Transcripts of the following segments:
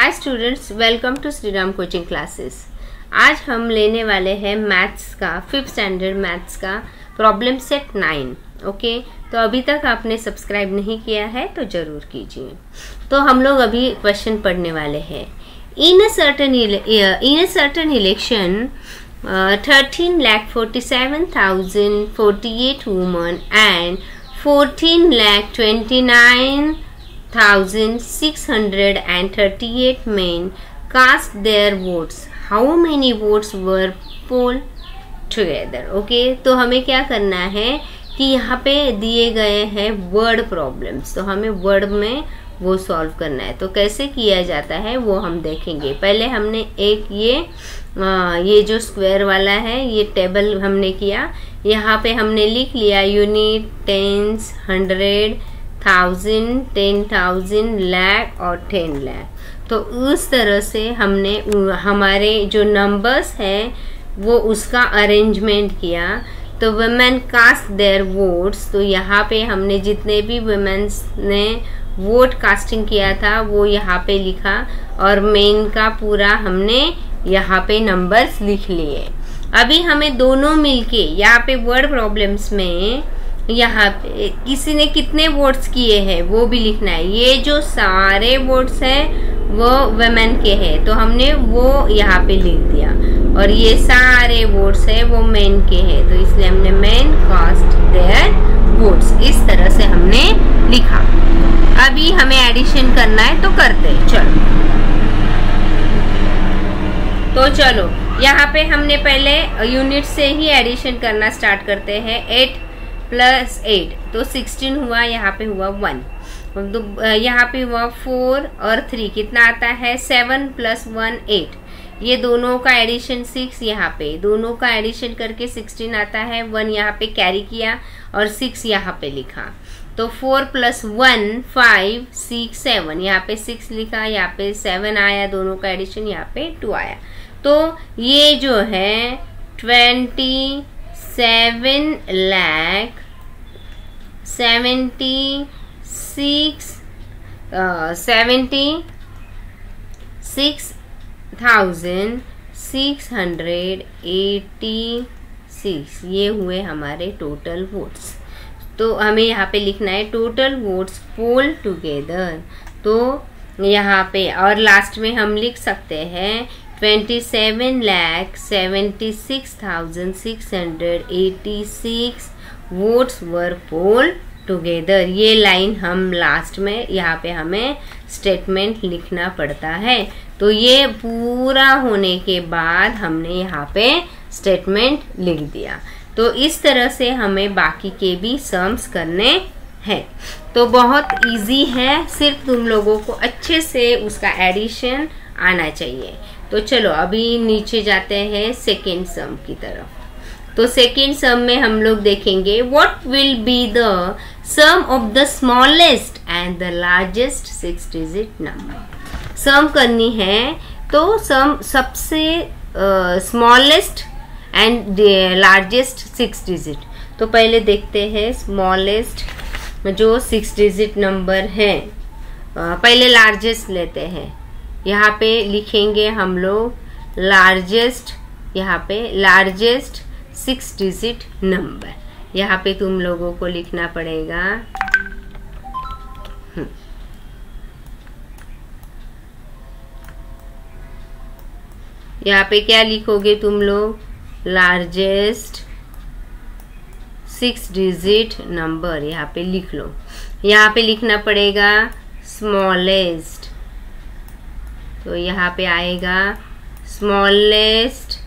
Hi students welcome to Shri Ram coaching classes आज हम लेने वाले हैं मैथ्स का फिफ्थ स्टैंडर्ड मैथ्स का प्रॉब्लम सेट नाइन ओके तो अभी तक आपने सब्सक्राइब नहीं किया है तो ज़रूर कीजिए। तो हम लोग अभी क्वेश्चन पढ़ने वाले हैं। In a certain in a certain election thirteen lakh forty seven thousand forty eight woman and fourteen lakh twenty nine 1638 men cast their votes. How many votes were polled together? Okay, तो हमें क्या करना है कि यहाँ पे दिए गए हैं वर्ड प्रॉब्लम्स तो हमें वर्ड में वो सॉल्व करना है तो कैसे किया जाता है वो हम देखेंगे पहले हमने एक ये आ, ये जो स्क्वायर वाला है ये टेबल हमने किया यहाँ पे हमने लिख लिया unit tens hundred thousand ten thousand lakh और टेन लैख तो उस तरह से हमने, हमारे जो नंबर्स हैं, वो उसका अरेंजमेंट किया। तो वुमेन कास्ट देयर वोट्स तो यहाँ पे हमने जितने भी वुमेन्स ने वोट कास्टिंग किया था, वो यहाँ पे लिखा और मेन का पूरा हमने यहाँ पे नंबर्स लिख लिए। अभी हमें दोनों मिलके, यहाँ पे वर्ड प्रॉब्लम्स में यहाँ पे। किसी ने कितने वोट्स किए हैं, वो भी लिखना है। ये जो सारे वोट्स हैं, वो वेमेन के हैं। तो हमने वो यहाँ पे लिख दिया। और ये सारे वोट्स है, वो मेन के हैं। तो इसलिए हमने मेन कास्ट देयर वोट्स इस तरह से हमने लिखा। अभी हमें एडिशन करना है तो करते हैं। चलो। तो चलो, यहाँ पे हमने पहले यूनिट से ही एडिशन करना स्टार्ट करते हैं। एट प्लस एट तो सिक्सटीन हुआ, यहाँ पे हुआ वन। तो यहाँ पे हुआ फोर और थ्री, कितना आता है? Seven plus one, eight. ये दोनों का एडिशन सिक्स यहाँ पे। दोनों का एडिशन करके सिक्सटीन आता है, वन यहाँ पे कैरी किया और सिक्स यहाँ पे लिखा। तो four plus one, five, six, seven. यहाँ पे सिक्स लिखा, यहाँ पे सेवन आया, दोनों का एडिशन यहाँ पे टू आया। तो ये जो है, twenty seven lakh seventy six seventy six thousand six hundred eighty six. ये हुए हमारे टोटल वोट्स। तो हमें यहाँ पे लिखना है टोटल वोट्स पोल टुगेदर। तो यहाँ पे और लास्ट में हम लिख सकते हैं twenty seven lakh seventy six thousand six hundred eighty six votes were polled together ये लाइन हम लास्ट में, यहाँ पे हमें स्टेटमेंट लिखना पड़ता है। तो ये पूरा होने के बाद हमने यहाँ पे स्टेटमेंट लिख दिया। तो इस तरह से हमें बाकी के भी सम्स करने हैं। तो बहुत इजी है, सिर्फ़ तुम लोगों को अच्छे से उसका एडिशन आना चाहिए। तो चलो, अभी नीचे जाते हैं सेकेंड सम की तरफ़। तो सेकेंड सम में हम लोग देखेंगे what will be the sum of the smallest and the largest six digit number sum करनी है तो सम सबसे smallest and largest six digit तो पहले देखते हैं स्मॉलेस्ट जो सिक्स डिजिट नंबर है। पहले लार्जेस्ट लेते हैं। यहाँ पे लिखेंगे हम लोग लार्जेस्ट यहाँ पे लार्जेस्ट सिक्स डिजिट नंबर यहाँ पे तुम लोगों को लिखना पड़ेगा। हम्म। यहाँ पे क्या लिखोगे तुम लोग? लार्जेस्ट सिक्स डिजिट नंबर यहाँ पे लिख लो। यहाँ पे लिखना पड़ेगा स्मॉलेस्ट तो यहाँ पे आएगा स्मॉलेस्ट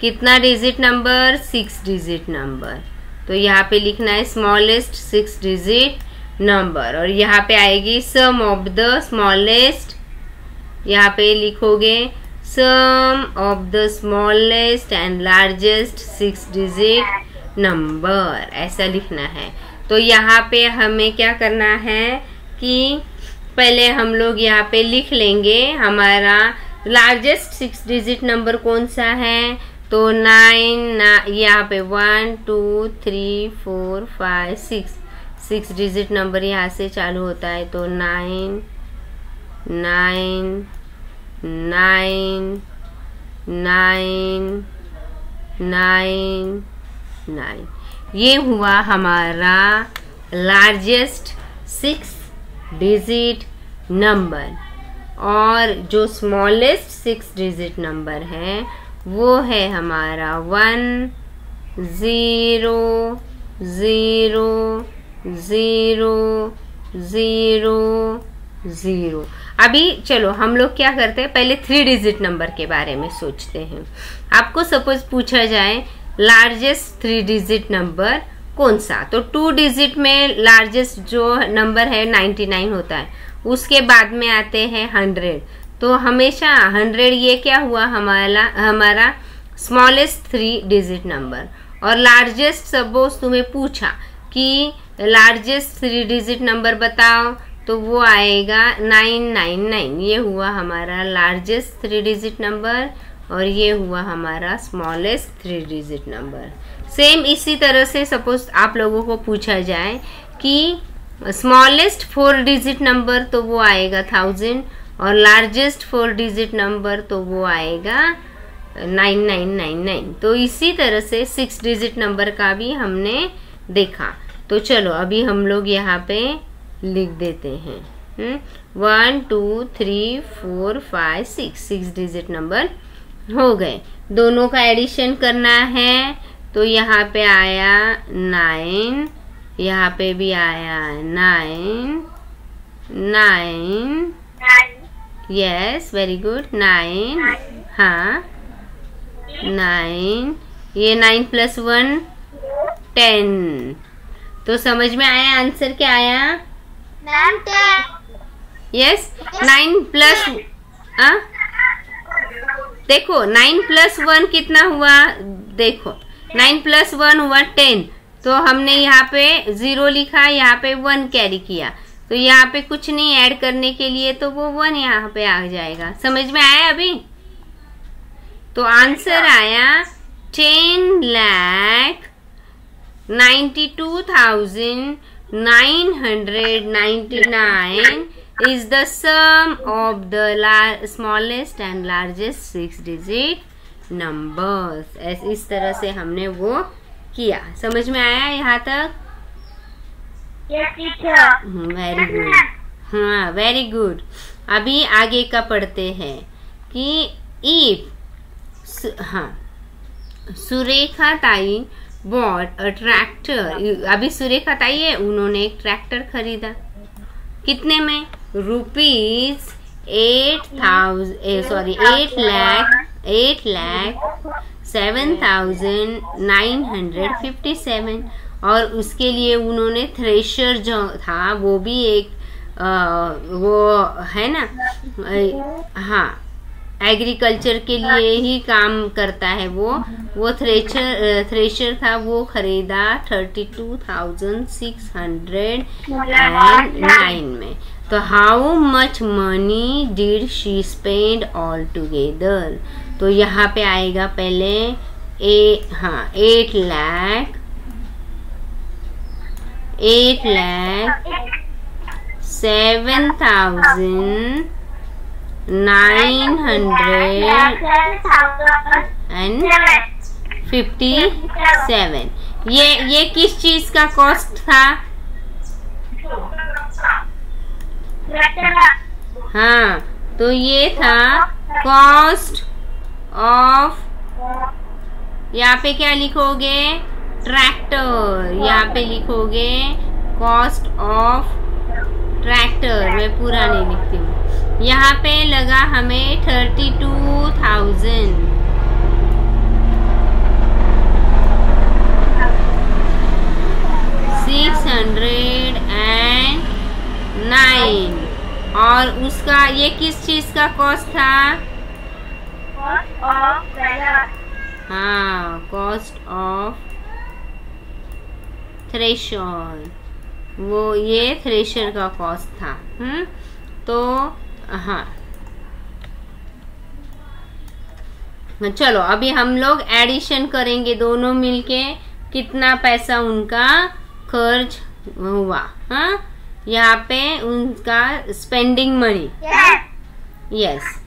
कितना digit number six digit number तो यहाँ पे लिखना है स्मॉलेस्ट सिक्स डिजिट नंबर और यहाँ पे आएगी सम ऑफ़ द स्मॉलेस्ट यहाँ पे लिखोगे sum of the smallest and largest six digit number ऐसा लिखना है। तो यहाँ पे हमें क्या करना है कि पहले हम लोग यहाँ पे लिख लेंगे हमारा लार्जेस्ट सिक्स डिजिट नंबर कौन सा है? तो नाइन ना यहाँ पे one two three four five six six digit number यहाँ से चालू होता है तो nine nine nine nine nine nine ये हुआ हमारा लार्जेस्ट सिक्स डिजिट नंबर और जो स्मॉलेस्ट सिक्स डिजिट नंबर है, वो है हमारा one zero zero zero zero zero अभी चलो, हम लोग क्या करते हैं? पहले थ्री डिजिट नंबर के बारे में सोचते हैं। आपको सपोज़ पूछा जाए लार्जेस्ट थ्री डिजिट नंबर कौन सा? तो टू डिजिट में लार्जेस्ट जो नंबर है नाइन्टी नाइन होता है। उसके बाद में आते हैं हंड्रेड तो हमेशा हंड्रेड ये क्या हुआ? हमारा हमारा स्मॉलेस्ट थ्री डिजिट नंबर और लार्जेस्ट सपोज़ तुम्हें पूछा कि लार्जेस्ट थ्री डिजिट नंबर बताओ तो वो आएगा नाइन नाइन नाइन ये हुआ हमारा लार्जेस्ट थ्री डिजिट नंबर और ये हुआ हमारा smallest three digit number same इसी तरह से सपोज़ आप लोगों को पूछा जाए कि स्मॉलेस्ट फोर डिजिट नंबर तो वो आएगा थाउज़ेंड और लार्जेस्ट फोर डिजिट नंबर तो वो आएगा नाइन नाइन नाइन नाइन तो इसी तरह से सिक्स डिजिट नंबर का भी हमने देखा। तो चलो, अभी हम लोग यहाँ पे लिख देते हैं। One two three four five six six digit number हो गए। दोनों का एडिशन करना है। तो यहाँ पे आया नाइन यहाँ पे भी आया nine nine yes very good nine हाँ नाइन ये नाइन प्लस वन टेन तो समझ में आया आंसर क्या आया? यस नाइन प्लस देखो नाइन प्लस वन कितना हुआ? देखो नाइन प्लस वन हुआ टेन। तो हमने यहाँ पे ज़ीरो लिखा यहाँ पे वन कैरी किया। तो यहाँ पे कुछ नहीं ऐड करने के लिए तो वो वन यहाँ पे आ जाएगा। समझ में आया अभी? तो आंसर आया ten lakh ninety two thousand nine hundred ninety 999 is the sum of the smallest and largest six digit numbers. ऐसे इस तरह से हमने वो किया। समझ में आया यहाँ तक? वेरी गुड हाँ वेरी गुड अभी आगे का पढ़ते हैं कि इफ़ हाँ सुरेखा ताई बॉट अ ट्रैक्टर अभी सुरेखा ताइए उन्होंने एक ट्रैक्टर खरीदा। कितने में? Rupees eight thousand sorry eight lakh eight lakh seven thousand nine hundred fifty seven और उसके लिए उन्होंने थ्रेशर जो था वो भी एक आ, वो है ना हाँ एग्रीकल्चर के लिए ही काम करता है वो। वो थ्रेशर थ्रेशर था वो खरीदा thirty two thousand six hundred and nine में। तो how much money did she spend all together तो यहाँ पे आएगा पहले ए हाँ eight lakh eight lakh seven thousand nine hundred and fifty seven. ये ये किस चीज़ का कॉस्ट था? हाँ तो ये था कॉस्ट ऑफ़ यहाँ पे क्या लिखोगे? ट्रैक्टर यहाँ पे लिखोगे कॉस्ट ऑफ़ ट्रैक्टर मैं पूरा नहीं लिखती हूँ। यहाँ पे लगा हमें thirty two thousand six hundred and nine और उसका, ये किस चीज़ का कॉस्ट था? हाँ कॉस्ट ऑफ़ थ्रेशर वो ये थ्रेशर का कॉस्ट था हम्म? तो हाँ। चलो अभी हम लोग एडिशन करेंगे दोनों मिलके कितना पैसा उनका खर्च हुआ हाँ? यहाँ पे उनका स्पेंडिंग मनी यस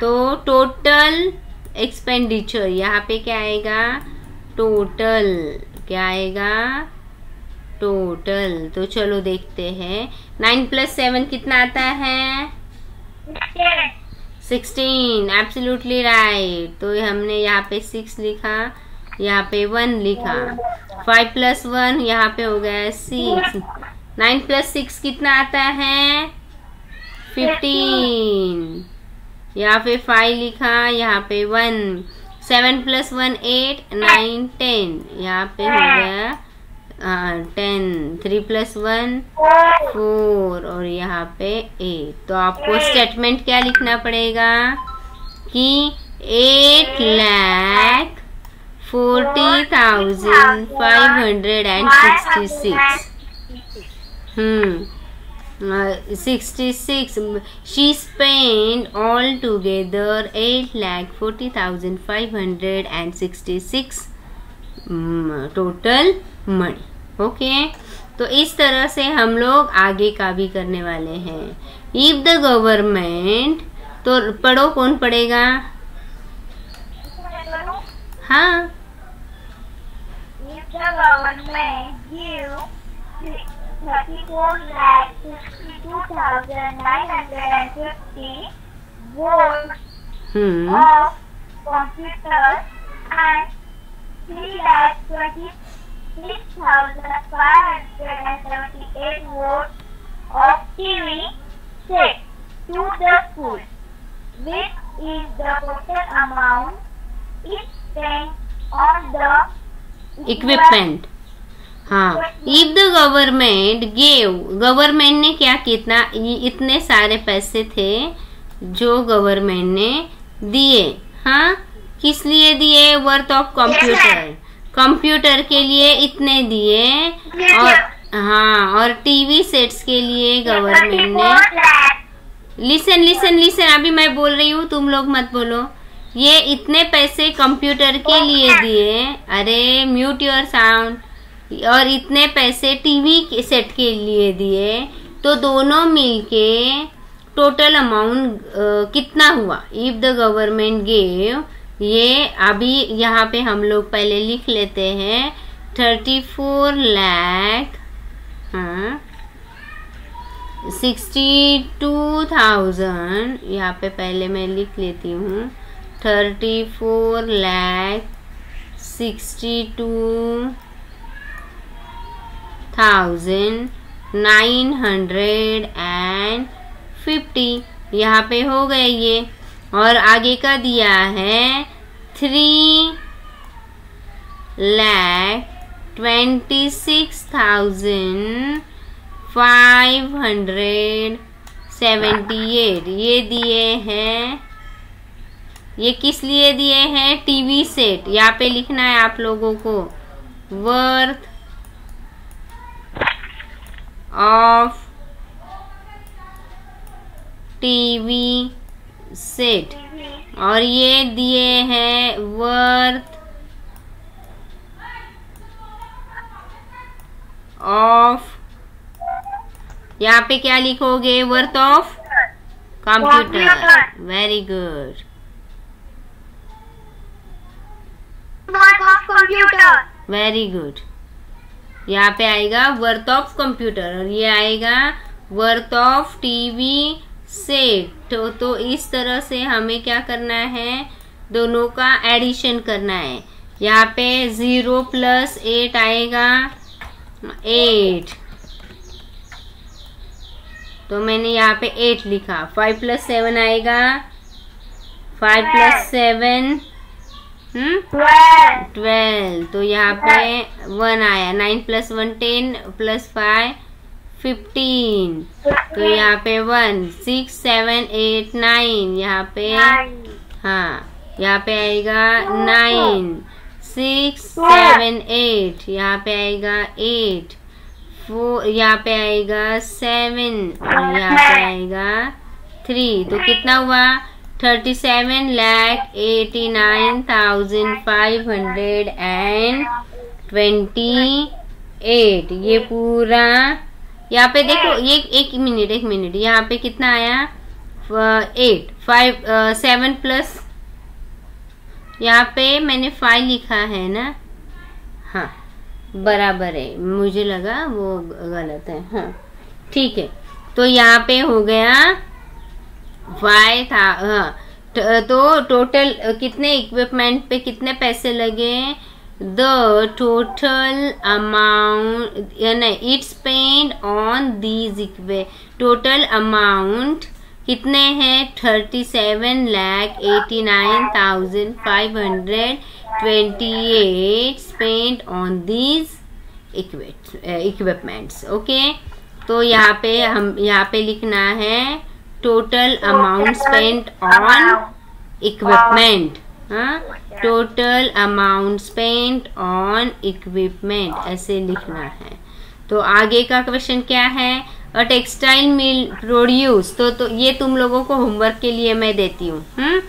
तो टोटल एक्सपेंडिचर यहाँ पे क्या आएगा? टोटल क्या आएगा? टोटल तो चलो देखते हैं। नाइन प्लस सेवन कितना आता है? सिक्सटीन एब्सोल्युटली राइट तो हमने यहाँ पे सिक्स लिखा, यहाँ पे वन लिखा। फाइव प्लस वन यहाँ पे हो गया सिक्स नाइन प्लस सिक्स कितना आता है? फिफ्टीन यहाँ पे फाइव लिखा, यहाँ पे one seven plus one eight nine ten यहाँ पे हो गया ten three plus one four और यहाँ पे एट तो आपको स्टेटमेंट क्या लिखना पड़ेगा? कि eight lakh forty thousand five hundred and sixty six hmm. Spend all together eight lakh forty thousand five hundred and sixty six total money okay तो इस तरह से हम लोग आगे का भी करने वाले हैं। इफ़ द गवर्नमेंट तो पढ़ो कौन पढ़ेगा? हाँ। 34,950 volts hmm. of computers and 3,26,578 volts of TV sent to the school, which is the total amount it spent on the equipment. equipment. हाँ if the government, gave, government ने क्या कितना इतने सारे पैसे थे जो गवर्नमेंट ने दिए। हाँ किस लिए दिए? वर्थ ऑफ़ कंप्यूटर कंप्यूटर के लिए इतने दिए और हाँ और टीवी सेट्स के लिए गवर्नमेंट ने। लिसन लिसन लिसन अभी मैं बोल रही हूँ, तुम लोग मत बोलो। ये इतने पैसे कंप्यूटर के लिए दिए। अरे म्यूट योर साउंड और इतने पैसे टीवी सेट के लिए दिए तो दोनों मिलके टोटल अमाउंट कितना हुआ? इफ़ द गवर्नमेंट गेव ये अभी यहाँ पे हम लोग पहले लिख लेते हैं thirty four lakh sixty two thousand यहाँ पे पहले मैं लिख लेती हूँ thirty four lakh sixty two thousand nine hundred and fifty यहाँ पे हो गए ये। और आगे का दिया है three lakh twenty six thousand five hundred seventy eight ये दिए हैं। ये किस लिए दिए हैं? टीवी सेट यहाँ पे लिखना है आप लोगों को। वर्थ ऑफ़ टीवी सेट और ये दिए हैं वर्थ ऑफ़ यहाँ पे क्या लिखोगे? Worth of computer very good very good यहाँ पे आएगा वर्थ ऑफ़ कंप्यूटर और ये आएगा वर्थ ऑफ़ टीवी सेट तो, तो इस तरह से हमें क्या करना है? दोनों का एडिशन करना है। यहाँ पे ज़ीरो प्लस एट आएगा। एट तो मैंने यहाँ पे एट लिखा। फाइव प्लस सेवन आएगा। फाइव प्लस सेवन ट्वेल्व तो यहाँ पे वन आया. Nine plus one ten plus five fifteen तो यहाँ पे one six seven eight nine यहाँ पे हाँ यहाँ पे आएगा नाइन सिक्स सेवन एट यहाँ पे आएगा एट फोर यहाँ पे आएगा सेवन और यहाँ पे आएगा थ्री तो कितना हुआ? Thirty seven lakh eighty nine thousand five hundred and twenty eight ये पूरा, यहाँ पे देखो, ये एक मिनट एक मिनट, यहाँ पे कितना आया? एट फाइव सेवन प्लस यहाँ पे मैंने फाइव लिखा है ना? हाँ बराबर है। मुझे लगा वो गलत है हाँ। ठीक है तो यहाँ पे हो गया फाइव था? हाँ। तो टोटल कितने इक्विपमेंट पे कितने पैसे लगे? The total amount it spend on these इक्वे total amount कितने हैं? Thirty seven lakh eighty nine thousand five hundred twenty eight spend on these equipments okay तो यहाँ पे हम, यहाँ पे लिखना है total amount spend on equipment total amount spend on equipment ऐसे लिखना है। तो आगे का क्वेश्चन क्या है? अ टेक्सटाइल मिल प्रोड्यूस तो तो ये तुम लोगों को होमवर्क के लिए मैं देती हूँ। हम्म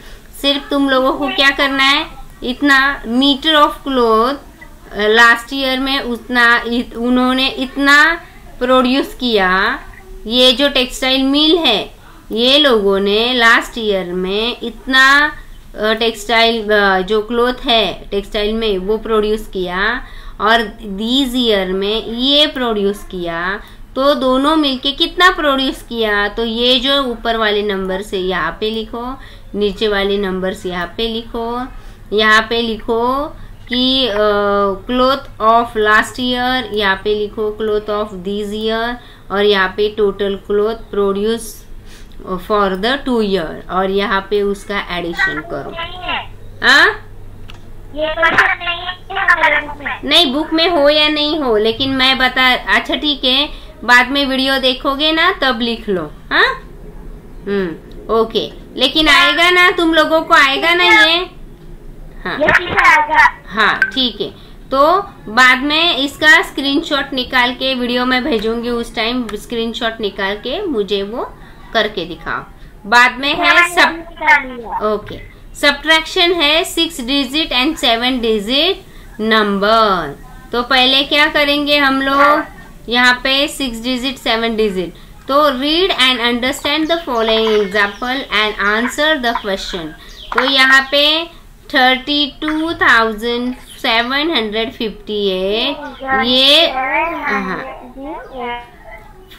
सिर्फ़ तुम लोगों को क्या करना है? इतना metre of cloth last year में उतना उन्होंने इतना प्रोड्यूस किया। ये जो टेक्सटाइल मिल है ये लोगों ने लास्ट ईयर में इतना टेक्सटाइल जो क्लोथ है टेक्सटाइल में, वो प्रोड्यूस किया और दीज ईयर में ये प्रोड्यूस किया तो दोनों मिलके कितना प्रोड्यूस किया? तो ये जो ऊपर वाले नंबर से यहाँ पे लिखो, नीचे वाले नंबर से यहाँ पे लिखो, यहाँ पे लिखो कि क्लोथ ऑफ़ लास्ट ईयर यहाँ पे लिखो क्लोथ ऑफ़ दिस ईयर और यहाँ पे total cloth produce for the two year और यहाँ पे उसका एडिशन करो। हाँ? नहीं बुक में हो या नहीं हो, लेकिन मैं बता अच्छा ठीक है, बाद में वीडियो देखोगे ना, तब लिख लो। हाँ? हम्म ओके लेकिन आएगा ना, तुम लोगों को आएगा ना ये हाँ। हाँ ठीक है। तो बाद में इसका स्क्रीनशॉट निकाल के वीडियो में भेजूँगी, उस टाइम स्क्रीनशॉट निकाल के मुझे वो करके दिखाओ बाद में है सब ओके। सब्ट्रैक्शन है six digit and seven digit number तो पहले क्या करेंगे हम लोग? यहाँ पे सिक्स डिजिट सेवन डिजिट तो read and understand the following example and answer the question तो यहाँ पे thirty two thousand seven hundred fifty eight ये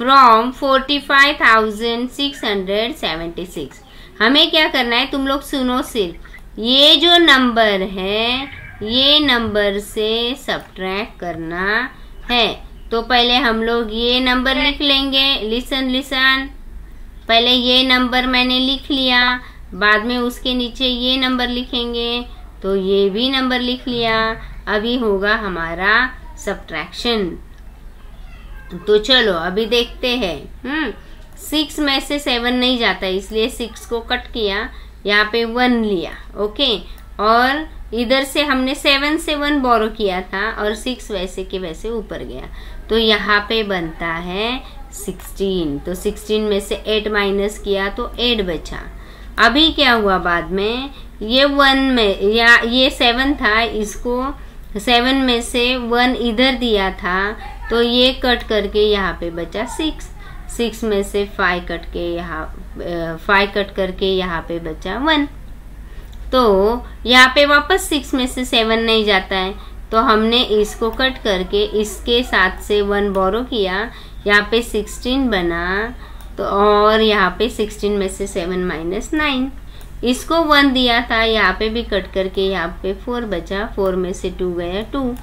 from forty five thousand six hundred seventy six हमें क्या करना है? तुम लोग सुनो सिर्फ़। ये जो नंबर है, ये नंबर से सब्ट्रैक्ट करना है। तो पहले हम लोग ये नंबर लिख लेंगे। लिसन लिसन पहले ये नंबर मैंने लिख लिया। बाद में उसके नीचे ये नंबर लिखेंगे। तो ये भी नंबर लिख लिया। अभी होगा हमारा सब्ट्रैक्शन तो चलो, अभी देखते हैं। हम्म सिक्स में से सेवन नहीं जाता, इसलिए सिक्स को कट किया। यहाँ पे वन लिया ओके और इधर से हमने सेवन से वन बोरो किया था, और सिक्स वैसे के वैसे ऊपर गया। तो यहाँ पे बनता है सिक्सटीन तो सिक्सटीन में से एट माइनस किया तो एट बचा। अभी क्या हुआ बाद में? ये वन में, या ये सेवन था, इसको सेवन में से वन इधर दिया था तो ये कट करके यहाँ पे बचा सिक्स सिक्स में से फाइव कट के यहाँ फाइव कट करके यहाँ पे बचा वन तो यहाँ पे वापस सिक्स में से सेवन नहीं जाता है। तो हमने इसको कट करके इसके साथ से वन बोरो किया। यहाँ पे सिक्सटीन बना। तो और यहाँ पे सिक्सटीन में से सेवन माइनस नाइन इसको वन दिया था। यहाँ पे भी कट करके यहाँ पे फोर बचा। फोर में से टू गया टू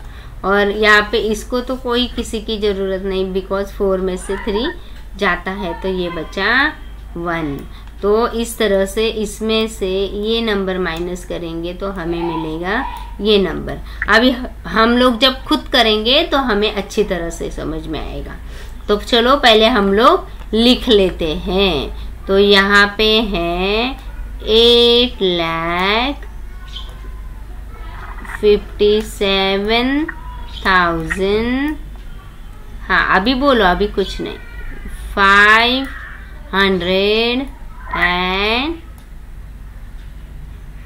और यहाँ पे इसको तो कोई किसी की ज़रूरत नहीं बिकॉज़ फोर में से थ्री जाता है तो ये बचा वन तो इस तरह से इसमें से ये नंबर माइनस करेंगे तो हमें मिलेगा ये नंबर अभी हम लोग जब खुद करेंगे तो हमें अच्छी तरह से समझ में आएगा. तो चलो पहले हम लोग लिख लेते हैं. तो यहाँ पे है eight lakh fifty seven thousand हाँ अभी बोलो, अभी कुछ नहीं. फाइव हंड्रेड एंड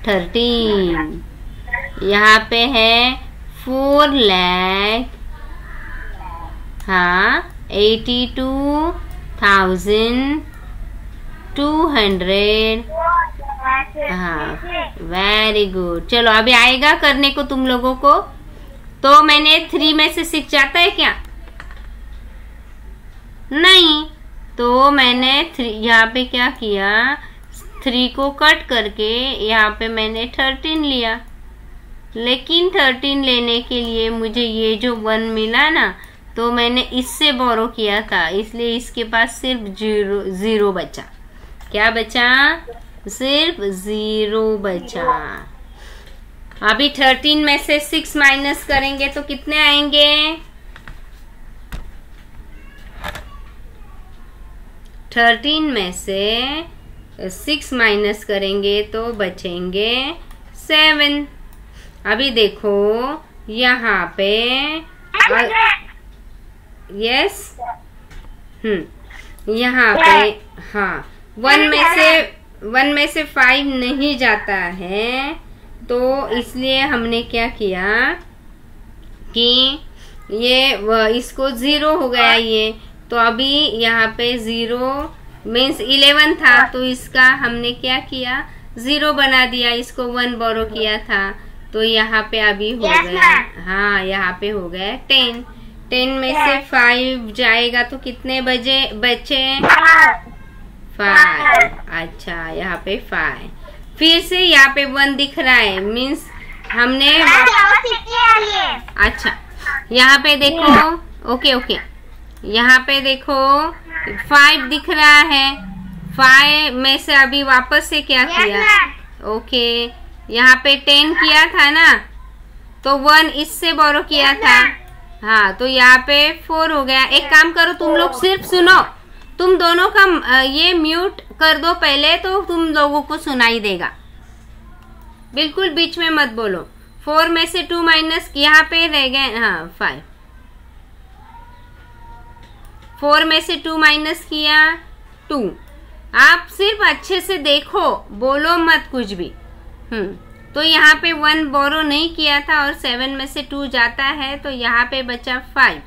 थर्टीन यहाँ पे है फोर लैख हाँ eighty two thousand two hundred हाँ वेरी गुड चलो, अभी आएगा करने को तुम लोगों को. तो मैंने थ्री में से सिक्स जाता है क्या? नहीं तो मैंने थ्री यहाँ पे क्या किया? थ्री को कट करके यहाँ पे मैंने थर्टीन लिया। लेकिन थर्टीन लेने के लिए मुझे ये जो वन मिला ना तो मैंने इससे बोरो किया था, इसलिए इसके पास सिर्फ़ ज़ीरो ज़ीरो बचा। क्या बचा? सिर्फ़ ज़ीरो बचा। अभी थर्टीन में से सिक्स माइनस करेंगे तो कितने आएँगे? थर्टीन में से सिक्स माइनस करेंगे तो बचेंगे सेवन अभी देखो यहाँ पे यस हम्म यहाँ पे हाँ वन में से वन में से फाइव नहीं जाता है। तो इसलिए हमने क्या किया कि ये इसको ज़ीरो हो गया ये। तो अभी यहाँ पे ज़ीरो मीन्स इलेवन था तो इसका हमने क्या किया? ज़ीरो बना दिया इसको वन बोरो किया था। तो यहाँ पे अभी हो yes, गया। हाँ यहाँ पे हो गया टेन टेन में yes. से फाइव जाएगा तो कितने बजे बचे? फाइव अच्छा यहाँ पे फाइव फिर से यहाँ पे वन दिख रहा है मीन्स हमने अच्छा यहाँ पे देखो ओके ओके यहाँ पे देखो फाइव दिख रहा है। फाइव में से अभी वापस से क्या किया? ओके यहाँ पे टेन किया था ना? तो वन इससे बोरो किया था। हाँ तो यहाँ पे फोर हो गया। एक काम करो तुम लोग सिर्फ़ सुनो। तुम दोनों का ये म्यूट कर दो पहले तो तुम लोगों को सुनाई देगा। बिल्कुल बीच में मत बोलो। फोर में से टू माइनस यहाँ पे रह गए हाँ फाइव फोर में से टू माइनस किया, टू। आप सिर्फ़ अच्छे से देखो, बोलो मत कुछ भी। हम्म तो यहाँ पे वन बोरो नहीं किया था और सेवन में से टू जाता है तो यहाँ पे बचा फाइव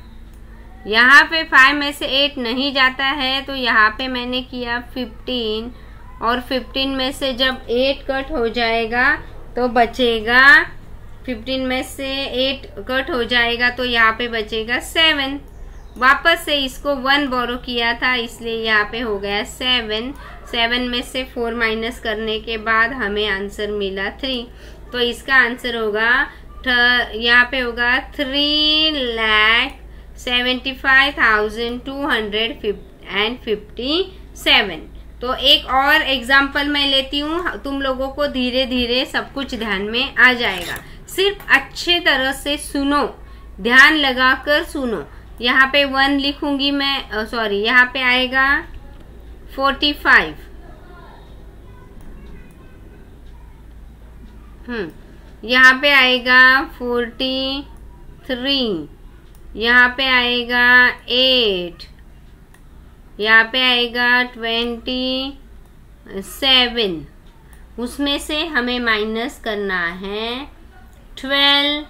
यहाँ पे फाइव में से एट नहीं जाता है तो यहाँ पे मैंने किया फिफ्टीन और फिफ्टीन में से जब एट कट हो जाएगा तो बचेगा फिफ्टीन में से एट कट हो जाएगा तो यहाँ पे बचेगा सेवन वापस से इसको वन बोरो किया था, इसलिए यहाँ पे हो गया सेवन सेवन में से फोर माइनस करने के बाद हमें आंसर मिला थ्री तो इसका आंसर होगा यहाँ पे होगा three lakh seventy five thousand two hundred and fifty seven. तो एक और एग्ज़ाम्पल मैं लेती हूँ, तुम लोगों को धीरे धीरे सब कुछ ध्यान में आ जाएगा। सिर्फ़ अच्छे तरह से सुनो, ध्यान लगाकर सुनो। यहाँ पे वन लिखूँगी मैं सॉरी यहाँ पे आएगा फोर्टी फाइव हम्म यहाँ पे आएगा फोर्टी थ्री यहाँ पे आएगा एट यहाँ पे आएगा ट्वेंटी सेवन उसमें से हमें माइनस करना है twelve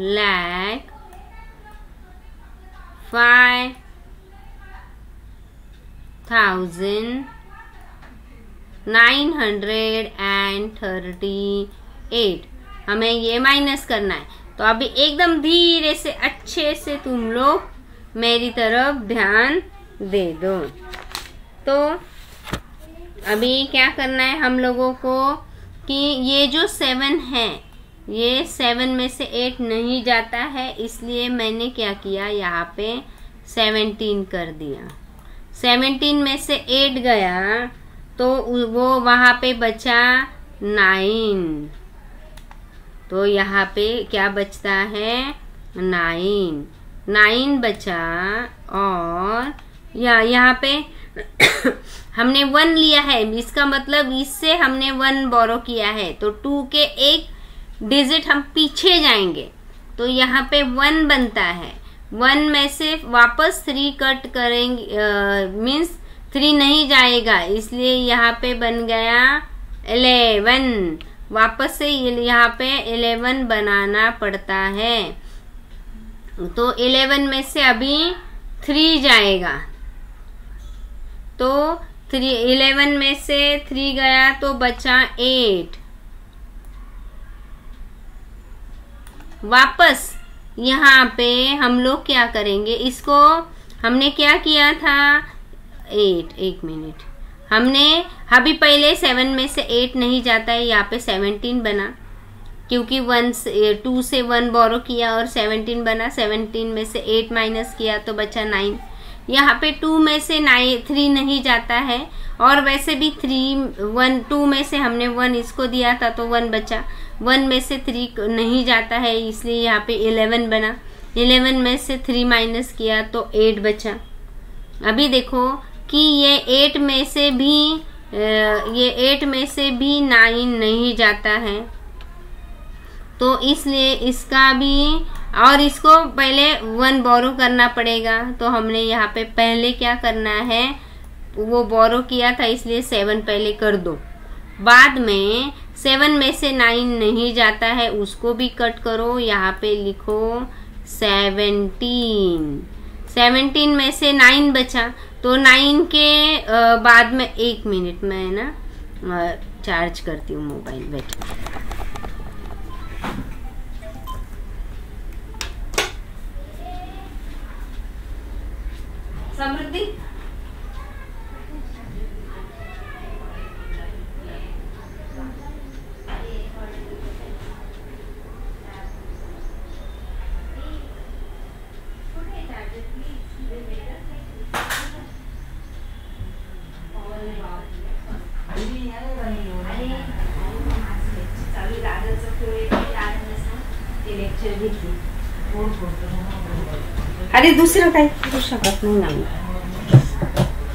lakh five thousand nine hundred and thirty eight हमें ये माइनस करना है। तो अभी एकदम धीरे से, अच्छे से तुम लोग मेरी तरफ़ ध्यान दे दो। तो अभी क्या करना है हम लोगों को कि ये जो सेवन है, ये सेवन में से एट नहीं जाता है, इसलिए मैंने क्या किया, यहाँ पे सेवनटीन कर दिया। सेवनटीन में से एट गया तो वो वहाँ पे बचा नाइन तो यहाँ पे क्या बचता है? नाइन। नाइन बचा और या यहाँ पे हमने वन लिया है। इसका मतलब इससे हमने वन बोरो किया है। तो टू के एक डिजिट हम पीछे जाएँगे। तो यहाँ पे वन बनता है। वन में से वापस थ्री कट करेंगे मीन्स थ्री नहीं जाएगा। इसलिए यहाँ पे बन गया एलेवन वापस से यहाँ पे इलेवन बनाना पड़ता है। तो इलेवन में से अभी थ्री जाएगा। तो थ्री इलेवन में से थ्री गया तो बचा एट। वापस यहाँ पे हम लोग क्या करेंगे? इसको हमने क्या किया था? एट, एक मिनट। हमने अभी पहले सेवन में से एट नहीं जाता है, यहाँ पे सेवनटीन बना। क्योंकि वन से टू से वन बोरो किया और सेवनटीन बना सेवनटीन में से एट माइनस किया तो बचा नाइन यहाँ पे टू में से नाइन थ्री नहीं जाता है और वैसे भी थ्री वन टू में से हमने वन इसको दिया था तो वन बचा। वन में से थ्री नहीं जाता है, इसलिए यहाँ पे इलेवन बना। इलेवन में से थ्री माइनस किया तो एट बचा। अभी देखो कि ये एट में से भी ये एट में से भी नाइन नहीं जाता है। तो इसलिए इसका भी, और इसको पहले वन बोरो करना पड़ेगा। तो हमने यहाँ पे पहले क्या करना है, वो बोरो किया था, इसलिए सेवन पहले कर दो। बाद में सेवन में से नाइन नहीं जाता है, उसको भी कट करो। यहाँ पे लिखो सेवेंटीन सेवेंटीन में से नाइन बचा। तो नाइन के बाद में एक मिनट में ना चार्ज करती हूँ मोबाइल बैठ समृद्धि अरे दुसरं काही करू शकत नाही ना. मी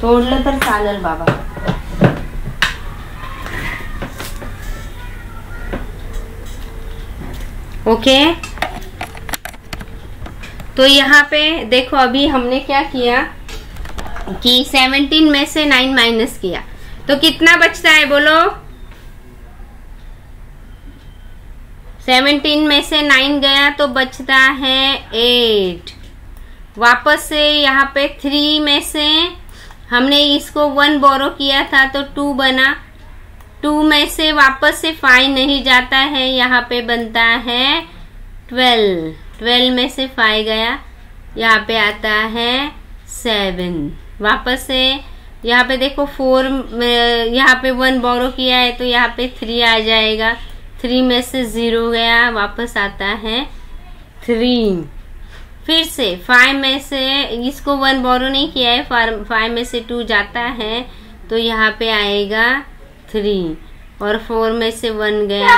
तोडलं तर चालेल बाबा. ओके? तो यहाँ पे देखो, अभी हमने क्या किया? कि 17 में से 9 माइनस किया। तो कितना बचता है बोलो? 17 में से 9 गया तो बचता है 8 वापस से यहाँ पे थ्री में से हमने इसको वन बोरो किया था तो टू बना। टू में से वापस से फाइव नहीं जाता है, यहाँ पे बनता है ट्वेल्व ट्वेल्व में से फाइव गया, यहाँ पे आता है सेवन वापस से यहाँ पे देखो फोर यहाँ पे वन बोरो किया है तो यहाँ पे थ्री आ जाएगा। थ्री में से ज़ीरो गया वापस आता है थ्री फिर से फाइव में से इसको वन बोरो नहीं किया है फाइव में से टू जाता है तो यहाँ पे आएगा थ्री और फोर में से वन गया।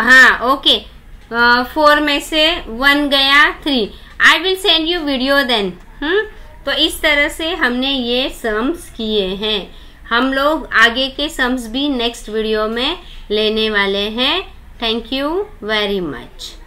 हाँ ओके फोर में से वन गया three I will send you video then hmm? तो इस तरह से हमने ये सम्स किए हैं। हम लोग आगे के सम्स भी नेक्स्ट वीडियो में लेने वाले हैं। Thank you very much